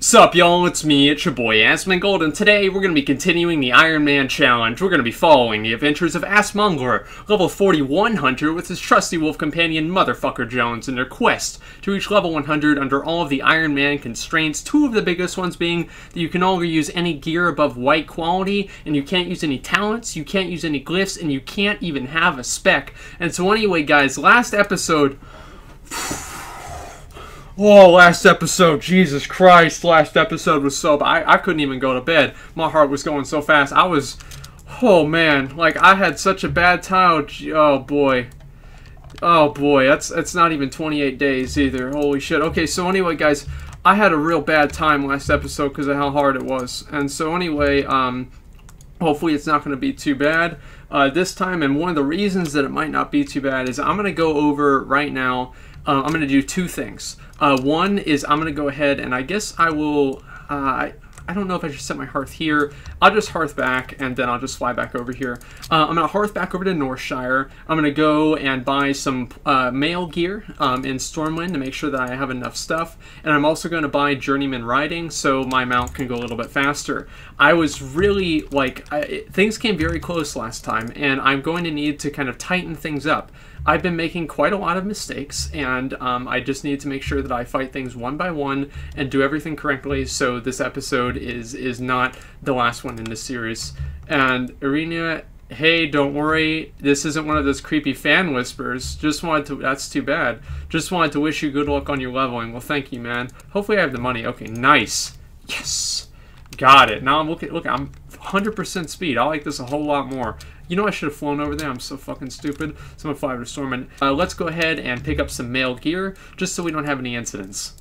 Sup y'all, it's me, it's your boy Asmongold, and today we're going to be continuing the Iron Man challenge. We're going to be following the adventures of Asmongold, level 41 hunter with his trusty wolf companion Motherfucker Jones in their quest to reach level 100 under all of the Iron Man constraints, two of the biggest ones being that you can only use any gear above white quality, and you can't use any talents, you can't use any glyphs, and you can't even have a spec. And so anyway guys, last episode... Oh, last episode, Jesus Christ, last episode was so I, I couldn't even go to bed. My heart was going so fast. I was, oh man, like I had such a bad time. Oh boy. Oh boy, that's that's not even 28 days either. Holy shit. Okay, so anyway, guys, I had a real bad time last episode because of how hard it was. And so anyway, um, hopefully it's not going to be too bad uh, this time. And one of the reasons that it might not be too bad is I'm going to go over right now. Uh, I'm going to do two things. Uh, one is I'm going to go ahead and I guess I will, uh, I, I don't know if I should set my hearth here. I'll just hearth back and then I'll just fly back over here. Uh, I'm going to hearth back over to Northshire. I'm going to go and buy some uh, mail gear um, in Stormwind to make sure that I have enough stuff. And I'm also going to buy Journeyman Riding so my mount can go a little bit faster. I was really, like, I, things came very close last time and I'm going to need to kind of tighten things up. I've been making quite a lot of mistakes, and um, I just need to make sure that I fight things one by one and do everything correctly. So this episode is is not the last one in the series. And Irina, hey, don't worry, this isn't one of those creepy fan whispers. Just wanted to. That's too bad. Just wanted to wish you good luck on your leveling. Well, thank you, man. Hopefully, I have the money. Okay, nice. Yes, got it. Now I'm looking. Look, I'm 100% speed. I like this a whole lot more. You know I should have flown over there. I'm so fucking stupid. So I'm gonna fly over to. Uh, let's go ahead and pick up some mail gear, just so we don't have any incidents.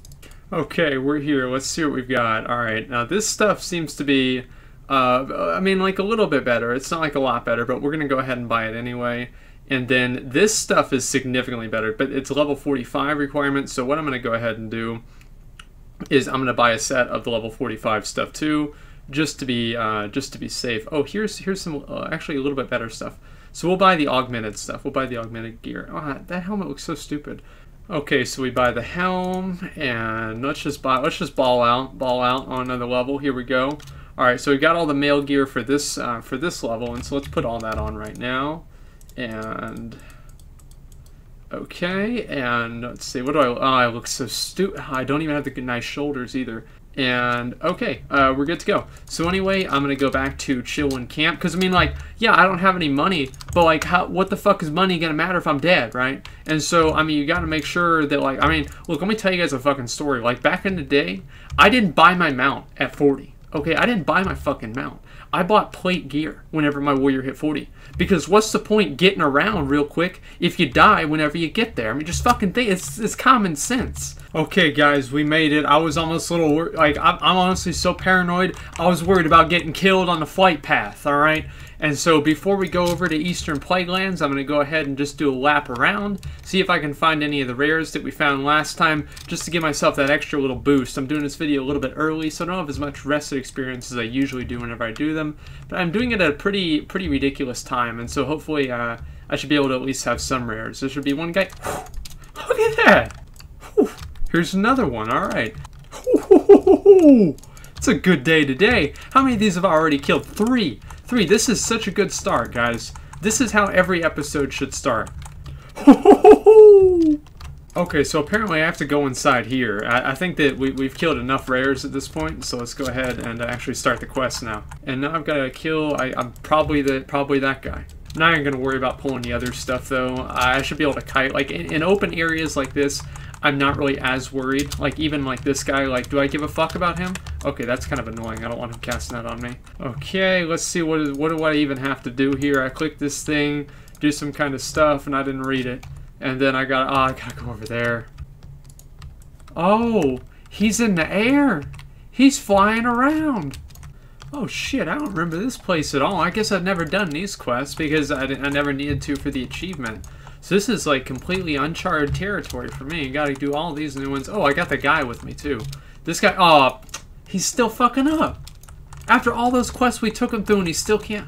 Okay, we're here. Let's see what we've got. All right, now this stuff seems to be, uh, I mean, like a little bit better. It's not like a lot better, but we're gonna go ahead and buy it anyway. And then this stuff is significantly better, but it's level 45 requirement. So what I'm gonna go ahead and do is I'm gonna buy a set of the level 45 stuff too just to be uh, just to be safe. Oh, here's here's some uh, actually a little bit better stuff. So we'll buy the augmented stuff. We'll buy the augmented gear. Oh, that helmet looks so stupid. Okay, so we buy the helm, and let's just buy let's just ball out, ball out on another level. Here we go. All right, so we got all the mail gear for this uh, for this level, and so let's put all that on right now. And okay, and let's see, what do I? Oh, I look so stupid. I don't even have the nice shoulders either. And okay, uh, we're good to go. So anyway, I'm gonna go back to Chillwind Camp because I mean, like, yeah, I don't have any money, but like, how? What the fuck is money gonna matter if I'm dead, right? And so I mean, you got to make sure that like, I mean, look, let me tell you guys a fucking story. Like back in the day, I didn't buy my mount at 40. Okay, I didn't buy my fucking mount. I bought plate gear whenever my warrior hit 40. Because what's the point getting around real quick if you die whenever you get there? I mean, just fucking think. It's, it's common sense. Okay, guys, we made it. I was almost a little, like, I'm, I'm honestly so paranoid. I was worried about getting killed on the flight path, alright? And so before we go over to Eastern Plaguelands, I'm going to go ahead and just do a lap around, see if I can find any of the rares that we found last time, just to give myself that extra little boost. I'm doing this video a little bit early, so I don't have as much rested experience as I usually do whenever I do them, but I'm doing it at a pretty pretty ridiculous time, and so hopefully uh, I should be able to at least have some rares. There should be one guy. Look at that! Here's another one, alright. It's a good day today. How many of these have I already killed? Three. Three. This is such a good start, guys. This is how every episode should start. okay, so apparently I have to go inside here. I, I think that we, have killed enough rares at this point, so let's go ahead and actually start the quest now. And now I've got to kill, I, am probably the probably that guy. I'm not even going to worry about pulling the other stuff, though. I should be able to kite. Like, in, in open areas like this, I'm not really as worried. Like, even like this guy, like, do I give a fuck about him? Okay, that's kind of annoying. I don't want him casting that on me. Okay, let's see, what, is, what do I even have to do here? I click this thing, do some kind of stuff, and I didn't read it. And then I got, oh, I gotta go over there. Oh, he's in the air. He's flying around. Oh shit, I don't remember this place at all. I guess I've never done these quests because I, I never needed to for the achievement. So this is like completely uncharted territory for me. Gotta do all these new ones. Oh, I got the guy with me too. This guy, oh, he's still fucking up. After all those quests we took him through and he still can't.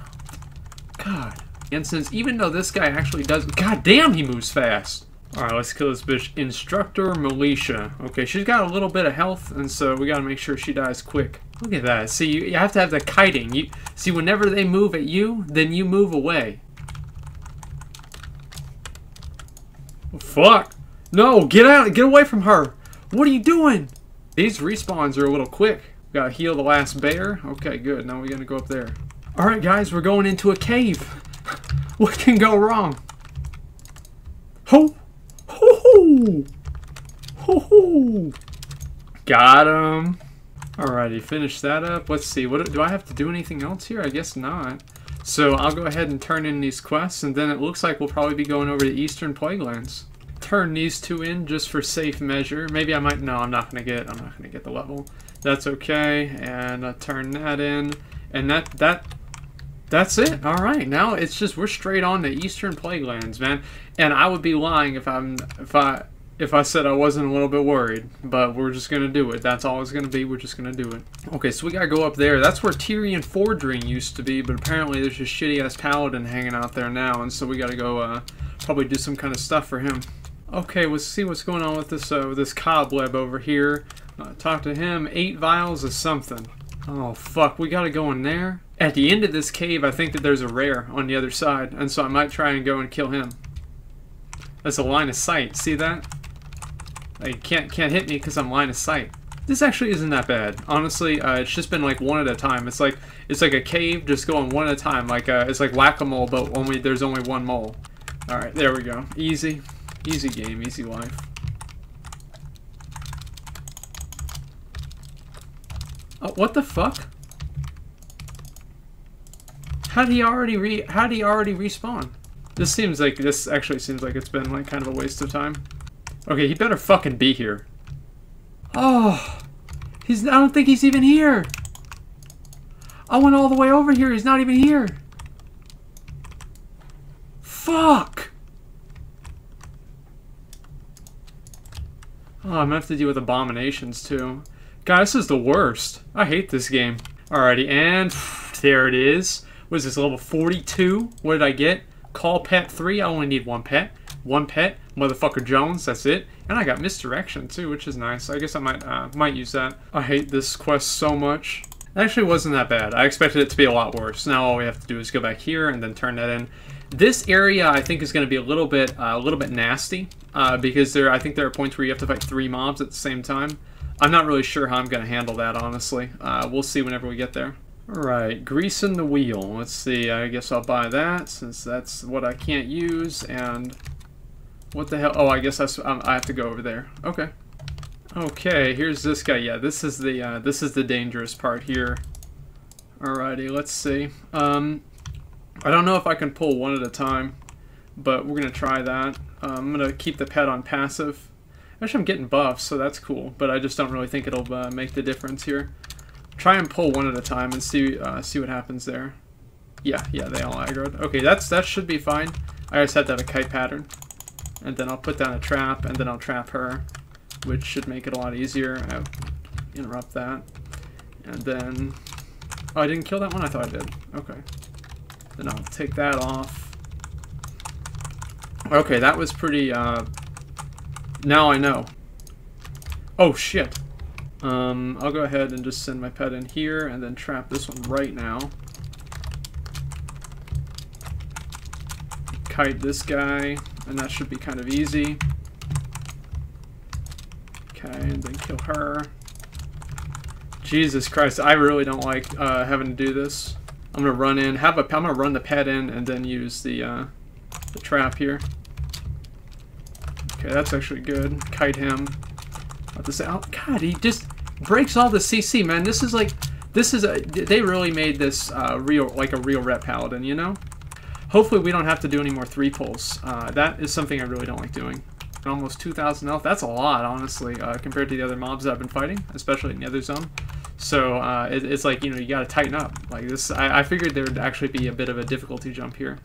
God. And since even though this guy actually does, god damn he moves fast. Alright, let's kill this bitch. Instructor Malicia. Okay, she's got a little bit of health, and so we gotta make sure she dies quick. Look at that. See, you, you have to have the kiting. You See, whenever they move at you, then you move away. Fuck! No, get out! Get away from her! What are you doing? These respawns are a little quick. Gotta heal the last bear. Okay, good. Now we're gonna go up there. Alright, guys, we're going into a cave. what can go wrong? Ho! Ho ho! Ho ho! Got him. Alrighty, finish that up. Let's see. What do I have to do anything else here? I guess not. So I'll go ahead and turn in these quests, and then it looks like we'll probably be going over to Eastern Plaguelands turn these two in just for safe measure. Maybe I might, no, I'm not going to get, I'm not to get the level. That's okay, and I turn that in, and that, that, that's it. All right, now it's just, we're straight on to Eastern Plaguelands, man. And I would be lying if I'm, if I, if I said I wasn't a little bit worried, but we're just going to do it. That's all it's going to be. We're just going to do it. Okay, so we got to go up there. That's where Tirion Fordring used to be, but apparently there's a shitty-ass paladin hanging out there now, and so we got to go uh, probably do some kind of stuff for him. Okay, let's see what's going on with this uh, this cobweb over here. Uh, talk to him. Eight vials of something. Oh, fuck. We gotta go in there. At the end of this cave, I think that there's a rare on the other side, and so I might try and go and kill him. That's a line of sight. See that? Like, can't can't hit me because I'm line of sight. This actually isn't that bad. Honestly, uh, it's just been like one at a time. It's like it's like a cave just going one at a time. Like uh, it's like whack-a-mole, but only there's only one mole. All right, there we go. Easy. Easy game, easy life. Oh, what the fuck? How'd he already re- how'd he already respawn? This seems like, this actually seems like it's been like kind of a waste of time. Okay, he better fucking be here. Oh, he's, I don't think he's even here. I went all the way over here, he's not even here. Fuck. Oh, I'm gonna have to deal with abominations too. God, this is the worst. I hate this game. Alrighty, and there it is. What is this, level 42? What did I get? Call pet 3, I only need one pet. One pet, motherfucker Jones, that's it. And I got misdirection too, which is nice. I guess I might uh, might use that. I hate this quest so much. It actually wasn't that bad. I expected it to be a lot worse. Now all we have to do is go back here and then turn that in. This area I think is going to be a little bit uh, a little bit nasty uh, because there I think there are points where you have to fight three mobs at the same time. I'm not really sure how I'm going to handle that honestly. Uh, we'll see whenever we get there. Alright, greasing the wheel. Let's see, I guess I'll buy that since that's what I can't use and what the hell? Oh, I guess that's, um, I have to go over there. Okay. Okay, here's this guy. Yeah, this is the uh, this is the dangerous part here. Alrighty, let's see. Um, I don't know if I can pull one at a time, but we're to try that. Uh, I'm to keep the pet on passive. Actually, I'm getting buffs, so that's cool, but I just don't really think it'll uh, make the difference here. Try and pull one at a time and see uh, see what happens there. Yeah, yeah, they all aggroed. Okay, that's that should be fine. I just have to have a kite pattern. And then I'll put down a trap, and then I'll trap her, which should make it a lot easier. I'll interrupt that. And then... Oh, I didn't kill that one? I thought I did. Okay. Then I'll take that off. Okay, that was pretty, uh... Now I know. Oh, shit. Um, I'll go ahead and just send my pet in here and then trap this one right now. Kite this guy, and that should be kind of easy. Okay, and then kill her. Jesus Christ, I really don't like uh, having to do this. I'm gonna run in, have a, I'm gonna run the pet in and then use the, uh, the trap here. Okay, that's actually good. Kite him. About to say, oh god, he just breaks all the CC, man. This is like, this is a, they really made this uh, real, like a real ret paladin, you know? Hopefully we don't have to do any more three pulls. Uh, that is something I really don't like doing. Almost 2,000 health. That's a lot, honestly, uh, compared to the other mobs I've been fighting, especially in the other zone. So uh, it, it's like, you know, you gotta tighten up. Like this, I, I figured there would actually be a bit of a difficulty jump here.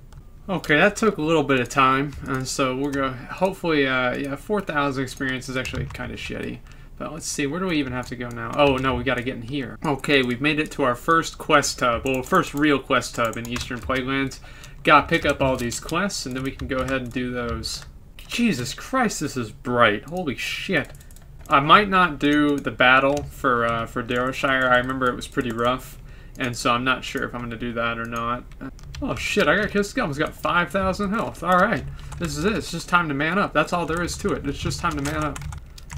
Okay, that took a little bit of time, and so we're gonna, hopefully, uh, yeah, 4,000 experience is actually kind of shitty. But let's see, where do we even have to go now? Oh, no, we gotta get in here. Okay, we've made it to our first quest hub, well, first real quest hub in Eastern Plaguelands. Gotta pick up all these quests, and then we can go ahead and do those. Jesus Christ, this is bright. Holy shit. I might not do the battle for uh, for Darrowshire. I remember it was pretty rough, and so I'm not sure if I'm going to do that or not. Oh shit, I got Kiss Gum's got 5,000 health. Alright, this is it. It's just time to man up. That's all there is to it. It's just time to man up.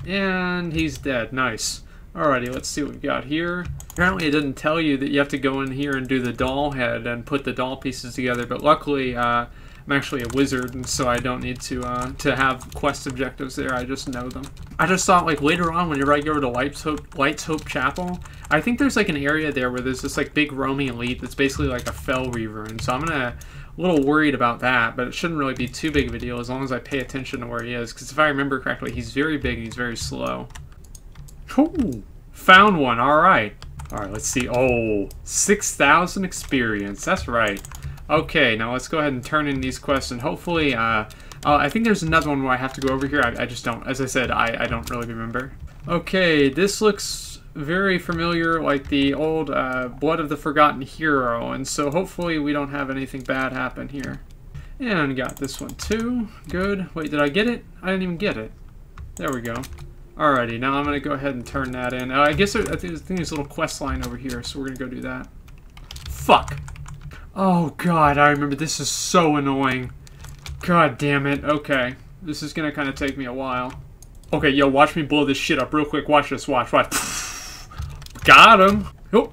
And he's dead. Nice. Alrighty, let's see what we've got here. Apparently it didn't tell you that you have to go in here and do the doll head and put the doll pieces together, but luckily uh, I'm actually a wizard, and so I don't need to uh, to have quest objectives there. I just know them. I just thought like later on whenever I go to Lights Hope, Lights Hope Chapel, I think there's like an area there where there's this like big roaming elite that's basically like a Fel Reaver, and so I'm gonna a little worried about that, but it shouldn't really be too big of a deal as long as I pay attention to where he is. Because if I remember correctly, he's very big and he's very slow. Ooh, found one. All right. All right, let's see. Oh, 6,000 experience. That's right. Okay, now let's go ahead and turn in these quests, and hopefully, uh, uh, I think there's another one where I have to go over here. I, I just don't, as I said, I, I don't really remember. Okay, this looks very familiar, like the old uh, Blood of the Forgotten Hero, and so hopefully we don't have anything bad happen here. And got this one too. Good. Wait, did I get it? I didn't even get it. There we go. Alrighty, now I'm going to go ahead and turn that in. Uh, I guess there, I think, there's a little quest line over here, so we're going to go do that. Fuck! Oh god, I remember this is so annoying. God damn it. Okay. This is gonna kind of take me a while. Okay, yo, watch me blow this shit up real quick. Watch this, watch, watch. Got him. Oh,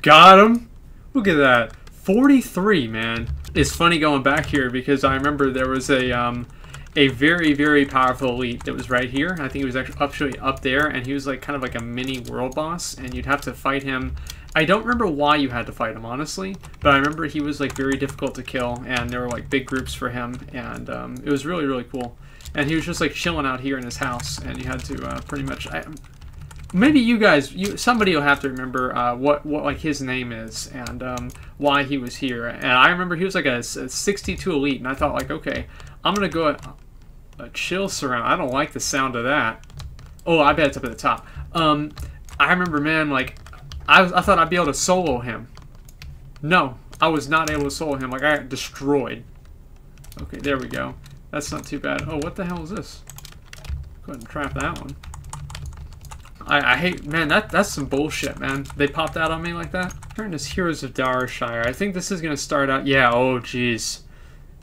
got him. Look at that. 43, man. It's funny going back here because I remember there was a, um, a very, very powerful elite that was right here. I think he was actually up there, and he was like kind of like a mini world boss, and you'd have to fight him I don't remember why you had to fight him, honestly, but I remember he was like very difficult to kill, and there were like big groups for him, and um, it was really really cool. And he was just like chilling out here in his house, and you had to uh, pretty much. I, maybe you guys, you somebody will have to remember uh, what what like his name is and um, why he was here. And I remember he was like a, a 62 elite, and I thought like, okay, I'm gonna go a, a chill surround. I don't like the sound of that. Oh, I bet it's up at the top. Um, I remember, man, like I, I thought I'd be able to solo him. No, I was not able to solo him. Like, I got destroyed. Okay, there we go. That's not too bad. Oh, what the hell is this? Go ahead and trap that one. I, I hate, man, that that's some bullshit, man. They popped out on me like that. Turn this Heroes of Darrowshire. I think this is going to start out, yeah, oh, jeez.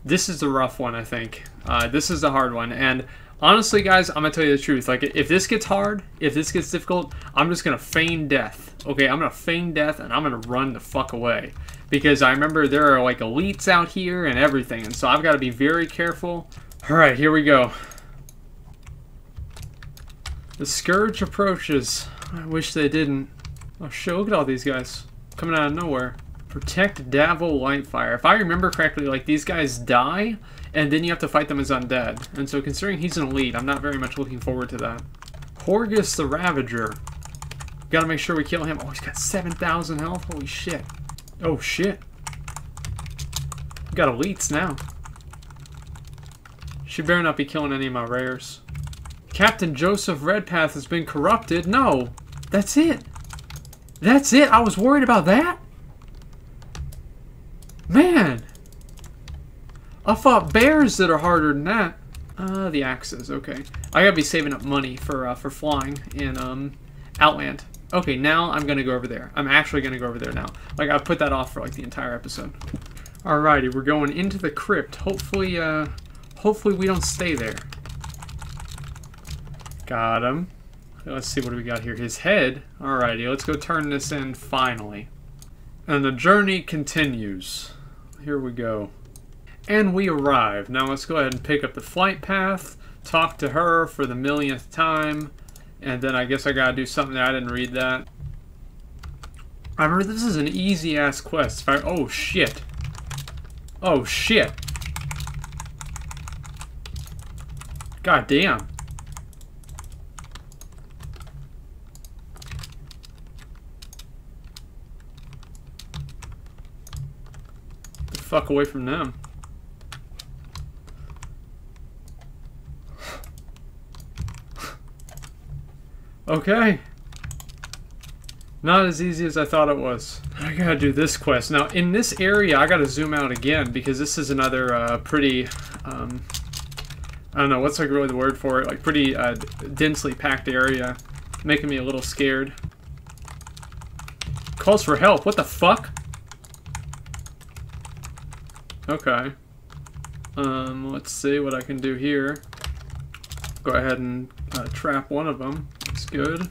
This is the rough one, I think. Uh, this is the hard one, and honestly, guys, I'm going to tell you the truth. Like, if this gets hard, if this gets difficult, I'm just going to feign death okay, I'm going to feign death and I'm going to run the fuck away. Because I remember there are like elites out here and everything, and so I've got to be very careful. Alright, here we go. The Scourge approaches. I wish they didn't. Oh shit, look at all these guys. Coming out of nowhere. Protect Davil Lightfire. If I remember correctly, like these guys die, and then you have to fight them as undead. And so considering he's an elite, I'm not very much looking forward to that. Horgus the Ravager. Gotta make sure we kill him. Oh, he's got 7,000 health. Holy shit. Oh, shit. Got elites now. She better not be killing any of my rares. Captain Joseph Redpath has been corrupted. No. That's it. That's it. I was worried about that. Man. I fought bears that are harder than that. Uh, the axes. Okay. I gotta be saving up money for uh, for flying in um Outland. Okay, now I'm to go over there. I'm actually to go over there now. Like, I put that off for, like, the entire episode. Alrighty, we're going into the crypt. Hopefully, uh, hopefully we don't stay there. Got him. Let's see what we got here. His head. Alrighty, let's go turn this in finally. And the journey continues. Here we go. And we arrive. Now let's go ahead and pick up the flight path, talk to her for the millionth time, and then I guess I gotta do something I didn't read that. I remember this is an easy ass quest. If I, oh shit. Oh shit. God damn. Fuck away from them. Okay. Not as easy as I thought it was. I gotta do this quest. Now, in this area, I gotta zoom out again because this is another uh, pretty... Um, I don't know, what's like really the word for it? Like pretty uh, densely packed area. Making me a little scared. Calls for help, what the fuck? Okay. Um, let's see what I can do here. Go ahead and uh, trap one of them. That's good.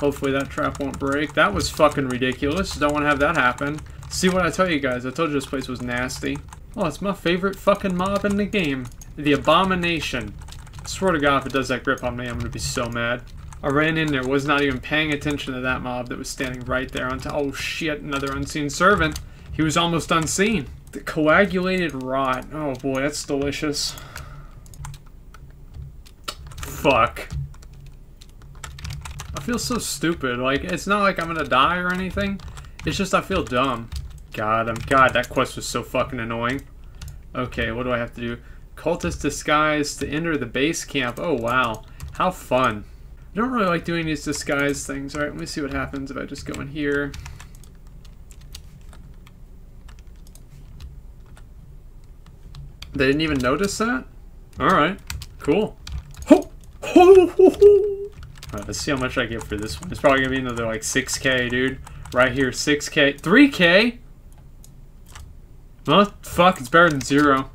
Hopefully that trap won't break. That was fucking ridiculous. Don't want to have that happen. See what I tell you guys. I told you this place was nasty. Oh, it's my favorite fucking mob in the game. The Abomination. I swear to God, if it does that grip on me, I'm gonna be so mad. I ran in there, was not even paying attention to that mob that was standing right there on. Oh shit, another unseen servant. He was almost unseen. The coagulated rot. Oh boy, that's delicious. Fuck. I feel so stupid. Like, it's not like I'm gonna die or anything. It's just I feel dumb. God, I'm God, that quest was so fucking annoying. Okay, what do I have to do? Cultist disguise to enter the base camp. Oh wow. How fun. I don't really like doing these disguise things. Alright, let me see what happens if I just go in here. They didn't even notice that? Alright, cool. Ho! Ho! Ho! Ho! Alright, let's see how much I get for this one. It's probably gonna be another like 6k, dude. Right here, 6k. 3k? Well, fuck, it's better than zero.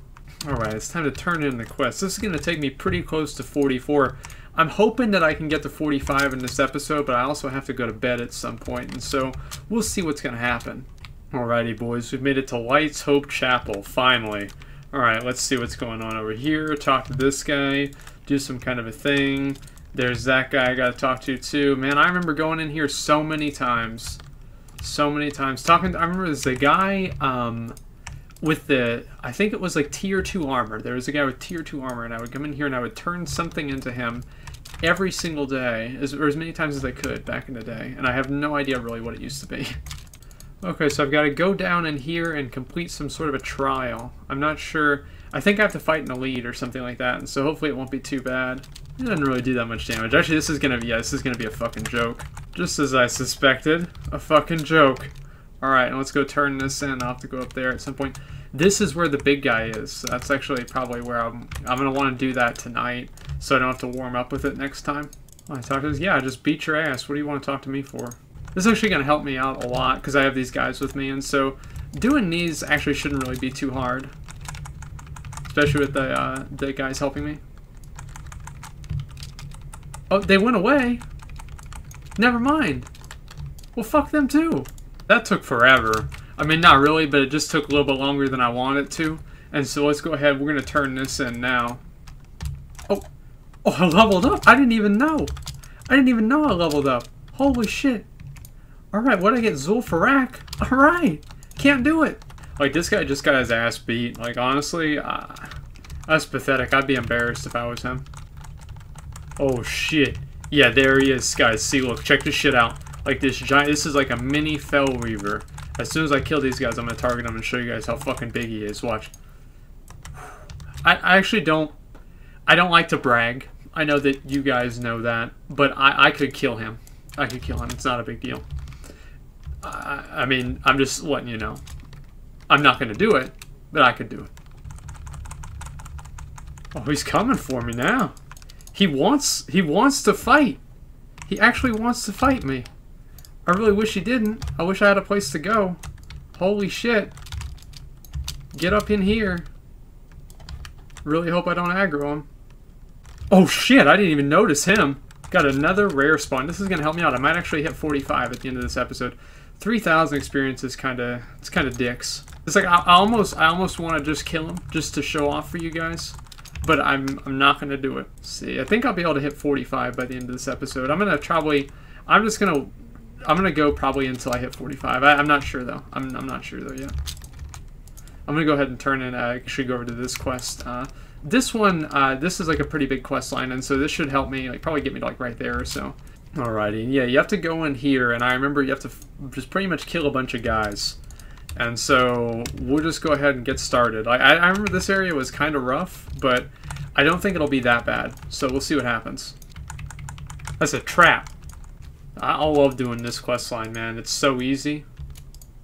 Alright, it's time to turn in the quest. This is gonna take me pretty close to 44. I'm hoping that I can get to 45 in this episode, but I also have to go to bed at some point, and so we'll see what's gonna happen. Alrighty, boys, we've made it to Lights Hope Chapel, finally. Alright, let's see what's going on over here. Talk to this guy, do some kind of a thing. There's that guy I gotta talk to too. Man, I remember going in here so many times. So many times. Talking to, I remember there's a guy um, with the, I think it was like tier 2 armor. There was a guy with tier 2 armor and I would come in here and I would turn something into him every single day, as, or as many times as I could back in the day. And I have no idea really what it used to be. Okay, so I've got to go down in here and complete some sort of a trial. I'm not sure. I think I have to fight an elite or something like that, and so hopefully it won't be too bad. It doesn't really do that much damage. Actually, this is gonna be, yeah, this is gonna be a fucking joke. Just as I suspected. A fucking joke. Alright, let's go turn this in. I'll have to go up there at some point. This is where the big guy is. That's actually probably where I'm, I'm gonna want to do that tonight, so I don't have to warm up with it next time. I talk to this, yeah, just beat your ass. What do you want to talk to me for? This is actually going to help me out a lot because I have these guys with me, and so doing these actually shouldn't really be too hard. Especially with the, uh, the guys helping me. Oh, they went away? Never mind. Well, fuck them too. That took forever. I mean, not really, but it just took a little bit longer than I wanted to. And so let's go ahead. We're going to turn this in now. Oh. Oh, I leveled up. I didn't even know. I didn't even know I leveled up. Holy shit. Alright, what did I get? Zul'Farrak? Alright! Can't do it! Like, this guy just got his ass beat. Like, honestly, uh, that's pathetic. I'd be embarrassed if I was him. Oh, shit. Yeah, there he is, guys. See, look, check this shit out. Like, this giant... This is like a mini Fel Reaver. As soon as I kill these guys, I'm gonna target him and show you guys how fucking big he is. Watch. I, I actually don't... I don't like to brag. I know that you guys know that. But I, I could kill him. I could kill him. It's not a big deal. I, I mean, I'm just letting you know. I'm not going to do it, but I could do it. Oh, he's coming for me now. He wants he wants to fight. He actually wants to fight me. I really wish he didn't. I wish I had a place to go. Holy shit. Get up in here. Really hope I don't aggro him. Oh shit, I didn't even notice him. Got another rare spawn. This is going to help me out. I might actually hit 45 at the end of this episode. 3,000 experience is kind of it's kind of dicks. It's like I, I almost I almost want to just kill him just to show off for you guys, but I'm I'm not gonna do it. See, I think I'll be able to hit 45 by the end of this episode. I'm gonna probably I'm just gonna I'm gonna go probably until I hit 45. I, am not sure though. I'm I'm not sure though yet. I'm gonna go ahead and turn in. I uh, should go over to this quest. Uh, this one, uh, this is like a pretty big quest line, and so this should help me, like probably get me to like right there or so. Alrighty, yeah, you have to go in here, and I remember you have to just pretty much kill a bunch of guys. And so we'll just go ahead and get started. I, I remember this area was kind of rough, but I don't think it'll be that bad. So we'll see what happens. That's a trap. I love doing this quest line, man. It's so easy.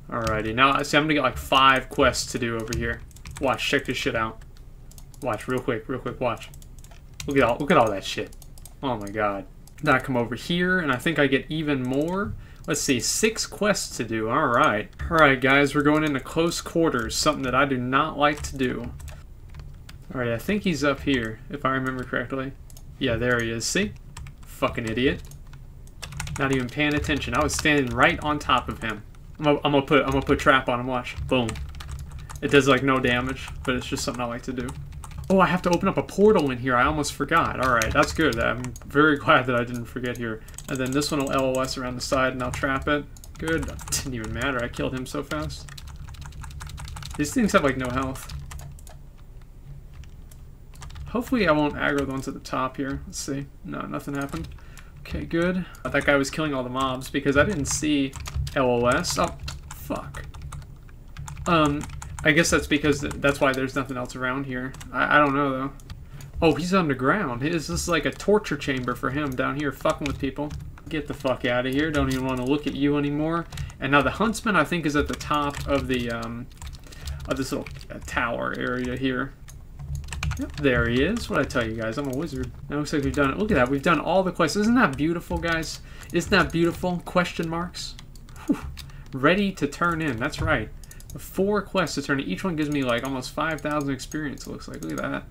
Alrighty, now see, I'm gonna get like five quests to do over here. Watch, check this shit out. Watch, real quick, real quick, watch. Look at all look at all that shit. Oh my god. Then I come over here and I think I get even more. Let's see, six quests to do. Alright. Alright guys, we're going into close quarters, something that I do not like to do. Alright, I think he's up here, if I remember correctly. Yeah, there he is. See? Fucking idiot. Not even paying attention. I was standing right on top of him. I'm gonna, I'm gonna put I'm gonna put trap on him. Watch. Boom. It does like no damage, but it's just something I like to do. Oh, I have to open up a portal in here. I almost forgot. All right, that's good. I'm very glad that I didn't forget here. And then this one will LOS around the side, and I'll trap it. Good. Didn't even matter. I killed him so fast. These things have like no health. Hopefully I won't aggro the ones at the top here. Let's see. No, nothing happened. Okay, good. That guy was killing all the mobs because I didn't see LOS. Oh, fuck. Um, I guess that's because that's why there's nothing else around here. I, I don't know, though. Oh, he's underground. This is like a torture chamber for him down here fucking with people? Get the fuck out of here. Don't even want to look at you anymore. And now the huntsman, I think, is at the top of the, um, of this little uh, tower area here. Yep, there he is. What I tell you guys, I'm a wizard. It looks like we've done it. Look at that. We've done all the quests. Isn't that beautiful, guys? Isn't that beautiful? Question marks. Whew. Ready to turn in. That's right. Four quests to turn. Each one gives me like almost 5,000 experience, it looks like. Look at that.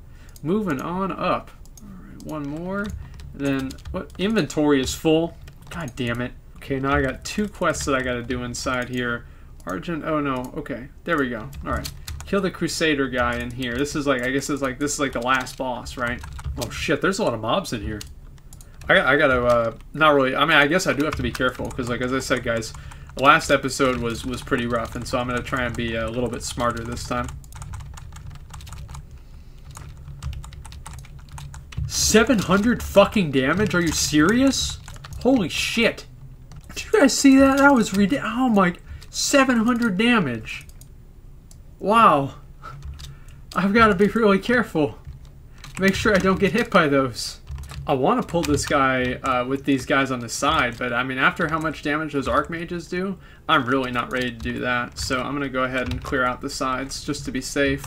Moving on up. All right, one more. Then, what? Inventory is full. God damn it. Okay, now I got two quests that I got to do inside here. Argent, oh no, okay. There we go. All right. Kill the Crusader guy in here. This is like, I guess it's like, this is like the last boss, right? Oh shit, there's a lot of mobs in here. I, I gotta, uh, not really, I mean, I guess I do have to be careful, because like, as I said, guys, the last episode was, was pretty rough, and so I'm gonna try and be a little bit smarter this time. 700 fucking damage? Are you serious? Holy shit. Did you guys see that? That was ridiculous. Oh my... 700 damage. Wow. I've got to be really careful. Make sure I don't get hit by those. I want to pull this guy uh, with these guys on the side, but I mean, after how much damage those Archmages do, I'm really not ready to do that. So I'm going to go ahead and clear out the sides just to be safe.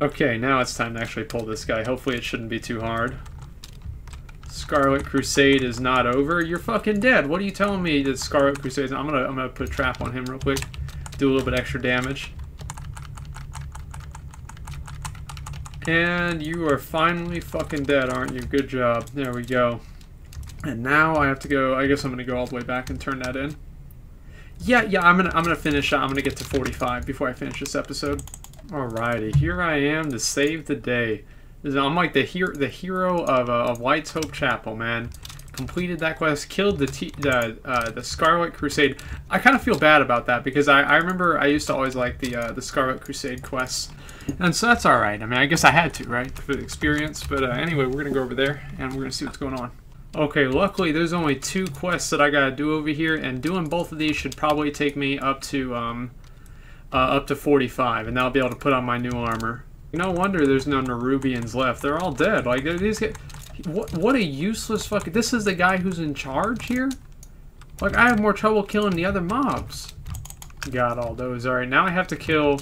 Okay, now it's time to actually pull this guy. Hopefully it shouldn't be too hard. Scarlet Crusade is not over. You're fucking dead. What are you telling me that Scarlet Crusade? I'm gonna I'm gonna put a trap on him real quick. Do a little bit extra damage. And you are finally fucking dead, aren't you? Good job. There we go. And now I have to go, I guess I'm going to go all the way back and turn that in. Yeah, yeah, I'm going to I'm gonna finish, I'm going to get to 45 before I finish this episode. Alrighty, here I am to save the day. I'm like the, hero, the hero of, uh, of White's Hope Chapel, man. Completed that quest, killed the T the, uh, the Scarlet Crusade. I kind of feel bad about that because I, I remember I used to always like the uh, the Scarlet Crusade quests. And so that's alright. I mean, I guess I had to, right? For the experience. But uh, anyway, we're to go over there and we're to see what's going on. Okay, luckily there's only two quests that I got to do over here. And doing both of these should probably take me up to, um, uh, up to 45. And I'll be able to put on my new armor. No wonder there's no Nerubians left. They're all dead. Like, these. What, what a useless fucking... This is the guy who's in charge here? Like, I have more trouble killing the other mobs. Got all those. Alright, now I have to kill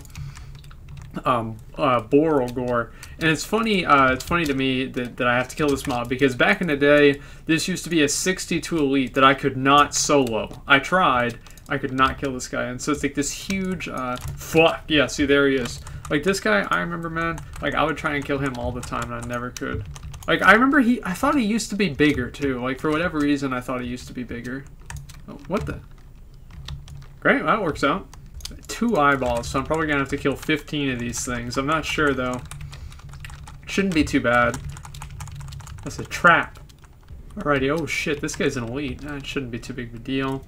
um, uh, Borogor. And it's funny, uh, it's funny to me that, that I have to kill this mob because back in the day, this used to be a 62 elite that I could not solo. I tried, I could not kill this guy. And so it's like this huge, uh, fuck, yeah, see, there he is. Like this guy, I remember, man, like I would try and kill him all the time and I never could. Like, I remember he, I thought he used to be bigger too. Like, for whatever reason, I thought he used to be bigger. Oh, what the? Great, that works out two eyeballs, so I'm probably going to have to kill 15 of these things. I'm not sure, though. Shouldn't be too bad. That's a trap. Alrighty, oh shit, this guy's an elite. That shouldn't be too big of a deal.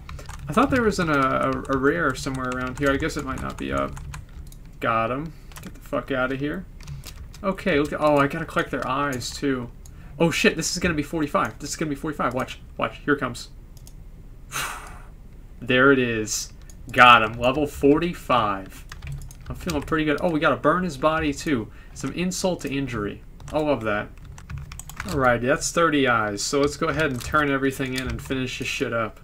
I thought there was an, a, a rare somewhere around here. I guess it might not be up. Got him. Get the fuck out of here. Okay, look at, oh, I gotta collect their eyes, too. Oh shit, this is gonna be 45. This is gonna be 45. Watch, watch, here comes. there it is. Got him. Level 45. I'm feeling pretty good. Oh, we got to burn his body, too. Some insult to injury. I love that. Alright, that's 30 eyes. So let's go ahead and turn everything in and finish this shit up.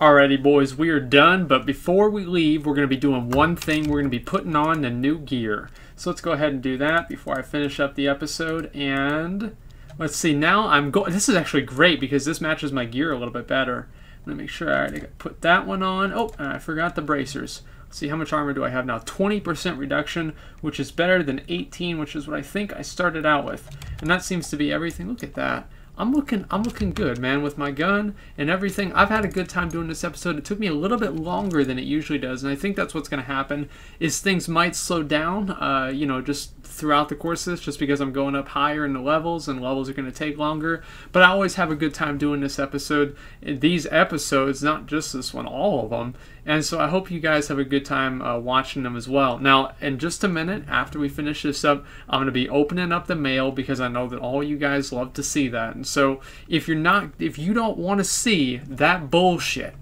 Alrighty, boys, we are done. But before we leave, we're going to be doing one thing. We're going to be putting on the new gear. So let's go ahead and do that before I finish up the episode. And Let's see. Now I'm going. This is actually great because this matches my gear a little bit better. Let me make sure I already put that one on. Oh, I forgot the bracers. Let's see how much armor do I have now? 20% reduction, which is better than 18, which is what I think I started out with. And that seems to be everything. Look at that. I'm looking I'm looking good, man, with my gun and everything. I've had a good time doing this episode. It took me a little bit longer than it usually does, and I think that's what's going to happen. Is things might slow down, uh, you know, just throughout the course of this, just because I'm going up higher in the levels, and levels are going to take longer. But I always have a good time doing this episode. These episodes, not just this one, all of them. And so I hope you guys have a good time uh, watching them as well. Now, in just a minute, after we finish this up, I'm going to be opening up the mail because I know that all you guys love to see that. And so if you're not, if you don't want to see that bullshit,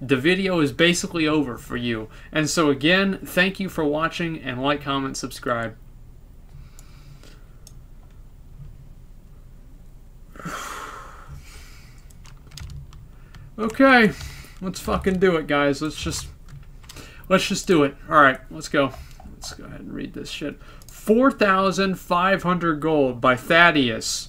the video is basically over for you. And so again, thank you for watching and like, comment, subscribe. Okay, let's fucking do it, guys. Let's just let's just do it. All right, let's go. Let's go ahead and read this shit. Four thousand five hundred gold by Thaddeus.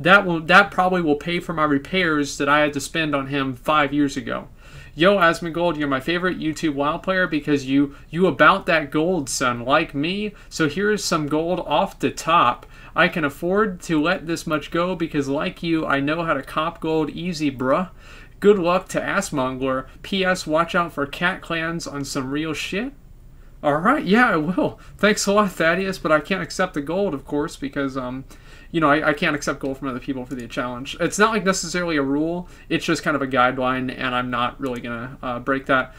That will that probably will pay for my repairs that I had to spend on him five years ago. Yo, Asmongold, you're my favorite YouTube WoW player because you you about that gold, son, like me. So here's some gold off the top. I can afford to let this much go because, like you, I know how to cop gold easy, bruh. Good luck to Assmongler. P.S. Watch out for cat clans on some real shit. Alright, yeah, I will. Thanks a lot, Thaddeus, but I can't accept the gold, of course, because, um, you know, I, I can't accept gold from other people for the challenge. It's not like necessarily a rule, it's just kind of a guideline, and I'm not really going to uh, break that.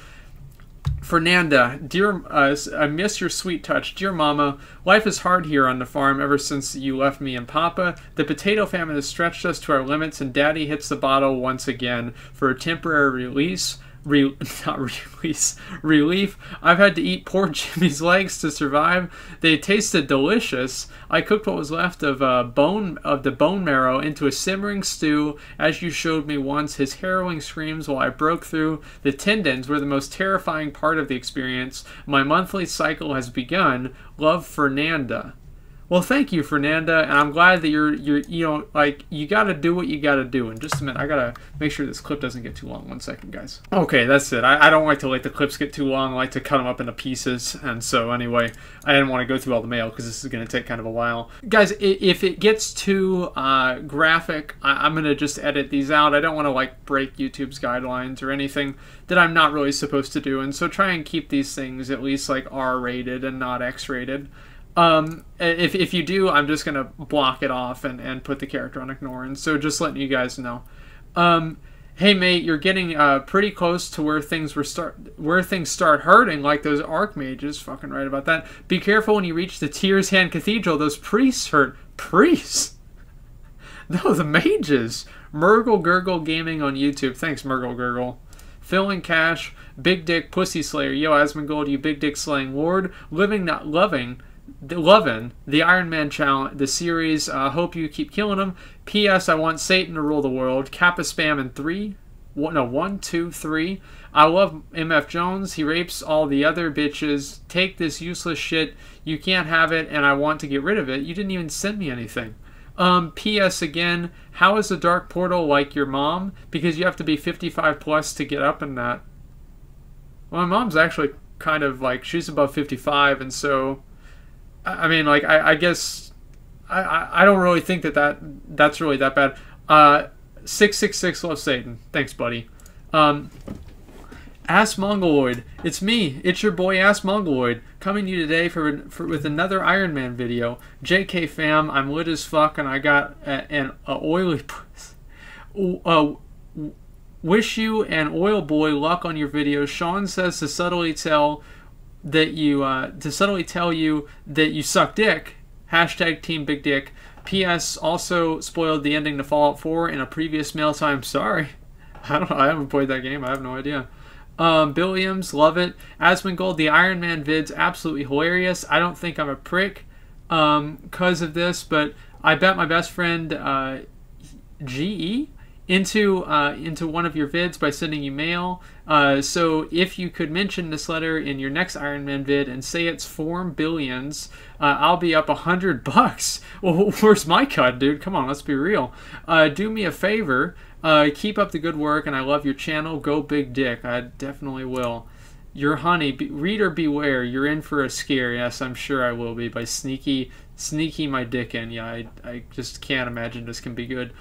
Fernanda, dear, uh, I miss your sweet touch. Dear Mama, life is hard here on the farm ever since you left me and Papa. The potato famine has stretched us to our limits, and Daddy hits the bottle once again for a temporary release re- not release relief. I've had to eat poor Jimmy's legs to survive. They tasted delicious. I cooked what was left of uh, bone of the bone marrow into a simmering stew, as you showed me once. His harrowing screams while I broke through the tendons were the most terrifying part of the experience. My monthly cycle has begun. Love, Fernanda. Well, thank you, Fernanda, and I'm glad that you're you're you know like you got to do what you got to do. In just a minute, I gotta make sure this clip doesn't get too long. One second, guys. Okay, that's it. I, I don't like to let the clips get too long. I like to cut them up into pieces, and so anyway, I didn't want to go through all the mail because this is gonna take kind of a while, guys. If it gets too uh, graphic, I, I'm gonna just edit these out. I don't want to like break YouTube's guidelines or anything that I'm not really supposed to do, and so try and keep these things at least like R-rated and not X-rated. Um, if, if you do, I'm just gonna block it off and, and put the character on ignore. And so just letting you guys know. Um, hey mate, you're getting uh, pretty close to where things were start where things start hurting, like those archmages. Fucking right about that. Be careful when you reach the Tyr's Hand Cathedral. Those priests hurt. Priests. no, the mages. Murgle Gurgle Gaming on YouTube. Thanks, Murgle Gurgle. Phil and Cash, Big Dick Pussy Slayer, Yo Asmongold, you Big Dick Slaying Lord, Living Not Loving, loving the Iron Man challenge, the series. Uh, hope you keep killing them. P.S. I want Satan to rule the world. Kappa spam in three. One, no, one, two, three. I love MF Jones. He rapes all the other bitches. Take this useless shit. You can't have it, and I want to get rid of it. You didn't even send me anything. Um, P.S. again, how is the Dark Portal like your mom? Because you have to be 55 plus to get up in that. Well, my mom's actually kind of like, she's above 55, and so I mean, like I, I guess I, I don't really think that, that that's really that bad. Uh, six six six love Satan. Thanks, buddy. Um, Ask Mongoloid. It's me. It's your boy Ask Mongoloid coming to you today for, for with another Iron Man video. JK fam, I'm lit as fuck and I got a, an a oily. uh, wish you and Oil Boy luck on your videos. Sean says to subtly tell that you uh, to subtly tell you that you suck dick. Hashtag Team Big Dick. P.S. Also spoiled the ending to Fallout 4 in a previous mail time. Sorry, I don't. Know, I haven't played that game. I have no idea. Um, Billiams, love it. Asmongold, the Iron Man vids, absolutely hilarious. I don't think I'm a prick because um, of this, but I bet my best friend uh, GE into uh, into one of your vids by sending you mail. Uh, so if you could mention this letter in your next Iron Man vid and say it's form billions, uh, I'll be up a hundred bucks. Well, where's my cut, dude? Come on, let's be real. Uh, do me a favor. Uh, keep up the good work, and I love your channel. Go big dick. I definitely will. Your honey, be, reader beware. You're in for a scare. Yes, I'm sure I will be by sneaky, sneaky my dick in. Yeah, I, I just can't imagine this can be good.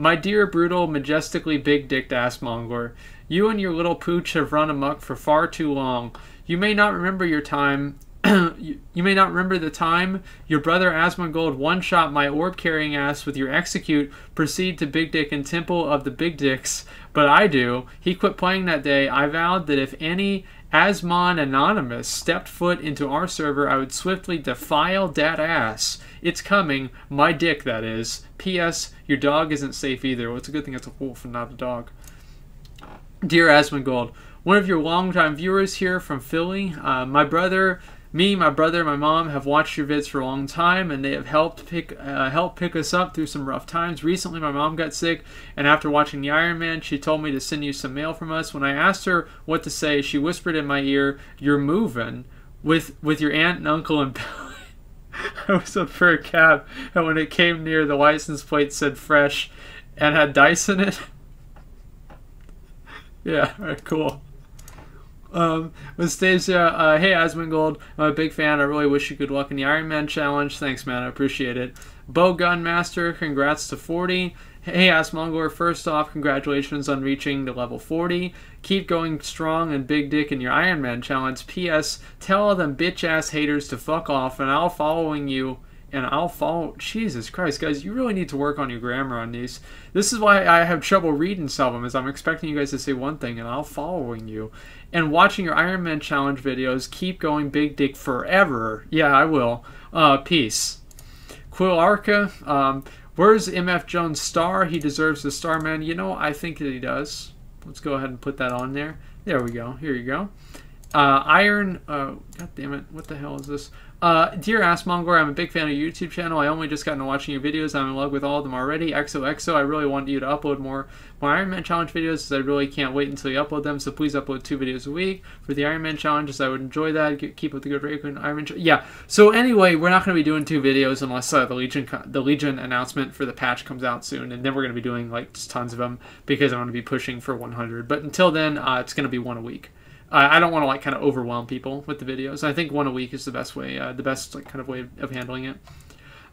My dear, brutal, majestically big dicked ass Mongor, you and your little pooch have run amuck for far too long. You may not remember your time. you, you, may not remember the time your brother Asmongold one shot my orb carrying ass with your execute, proceed to Big Dick and Temple of the Big Dicks, but I do. He quit playing that day. I vowed that if any Asmon Anonymous stepped foot into our server, I would swiftly defile that ass. It's coming. My dick, that is. P.S. Your dog isn't safe either. Well, it's a good thing it's a wolf and not a dog. Dear Asmongold, one of your longtime viewers here from Philly. Uh, my brother me, my brother, my mom have watched your vids for a long time, and they have helped pick uh, help pick us up through some rough times. Recently, my mom got sick, and after watching the Iron Man, she told me to send you some mail from us. When I asked her what to say, she whispered in my ear, "You're moving with with your aunt and uncle and." I was up for a cab, and when it came near, the license plate said "fresh," and had dice in it. yeah, all right, cool. Um, Stasia, uh, hey Asmongold, I'm a big fan. I really wish you good luck in the Iron Man challenge. Thanks, man. I appreciate it. Bow Gunmaster, congrats to 40. Hey Asmongor, first off, congratulations on reaching the level 40. Keep going strong and big dick in your Iron Man challenge. P.S. Tell all them bitch ass haters to fuck off, and I'll following you and I'll follow. Jesus Christ, guys, you really need to work on your grammar on these. This is why I have trouble reading some of them, is I'm expecting you guys to say one thing, and I'll following you. And watching your Iron Man challenge videos, keep going big dick forever. Yeah, I will. Uh, peace. Quill Arca, um, where's MF Jones' star? He deserves the star, man. You know, I think that he does. Let's go ahead and put that on there. There we go. Here you go. Uh, Iron, uh, god damn it, what the hell is this? Uh, dear Assmonger, I'm a big fan of your YouTube channel. I only just got into watching your videos. I'm in love with all of them already. XOXO, I really want you to upload more more Iron Man Challenge videos. because I really can't wait until you upload them. So please upload two videos a week for the Iron Man challenges. I would enjoy that. Keep up the good rate. Iron Man. yeah. So anyway, we're not going to be doing two videos unless uh, the Legion the Legion announcement for the patch comes out soon, and then we're going to be doing like just tons of them because I'm going to be pushing for 100. But until then, uh, it's going to be one a week. I don't want to like kind of overwhelm people with the videos. I think one a week is the best way, uh, the best like kind of way of handling it.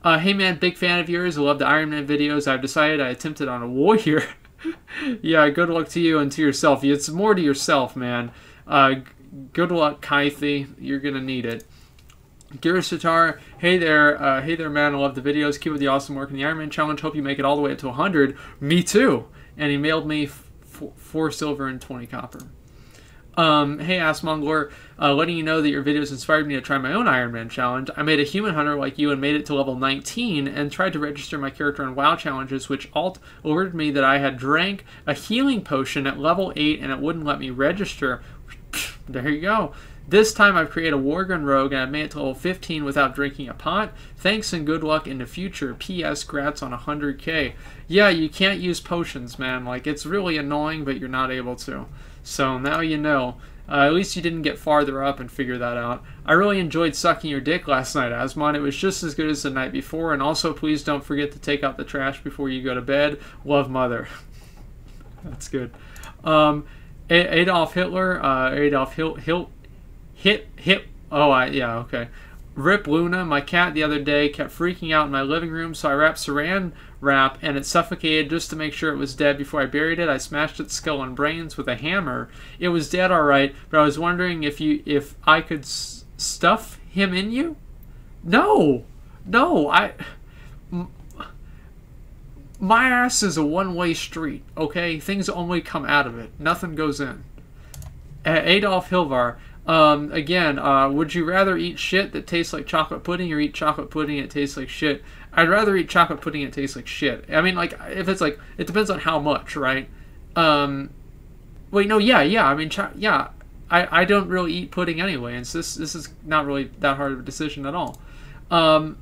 Uh, hey man, big fan of yours. I love the Iron Man videos. I've decided I attempted on a warrior. yeah, good luck to you and to yourself. It's more to yourself, man. Uh, good luck, Kythe. You're gonna need it. Gira Sitar, hey there, uh, hey there, man. I love the videos. Keep up the awesome work in the Iron Man challenge. Hope you make it all the way up to 100. Me too. And he mailed me four silver and 20 copper. Um, hey, Ask Mongler, uh, letting you know that your videos inspired me to try my own Iron Man challenge. I made a human hunter like you and made it to level 19 and tried to register my character in WoW challenges, which alt alerted me that I had drank a healing potion at level 8 and it wouldn't let me register. There you go. This time I've created a Worgen Rogue and I've made it to level 15 without drinking a pot. Thanks and good luck in the future. P.S. Grats on 100k. Yeah, you can't use potions, man. Like, it's really annoying, but you're not able to. So now you know. Uh, at least you didn't get farther up and figure that out. I really enjoyed sucking your dick last night, Asmon. It was just as good as the night before. And also, please don't forget to take out the trash before you go to bed. Love, mother. That's good. Um, Adolf Hitler, uh, Adolf Hil- Hil- Hit, Hit, oh, I, yeah, okay. Rip Luna, my cat the other day kept freaking out in my living room, so I wrapped saran wrap and it suffocated just to make sure it was dead before I buried it. I smashed its skull and brains with a hammer. It was dead all right, but I was wondering if you if I could s- stuff him in you? No. No, I m- my ass is a one-way street, okay? Things only come out of it. Nothing goes in. Adolf Hilvar, um, again, uh, would you rather eat shit that tastes like chocolate pudding or eat chocolate pudding that tastes like shit? I'd rather eat chocolate pudding that tastes like shit. I mean, like, if it's like, it depends on how much, right? Um, wait, no, yeah, yeah. I mean, cho- yeah. I, I don't really eat pudding anyway, and so this this is not really that hard of a decision at all. Um,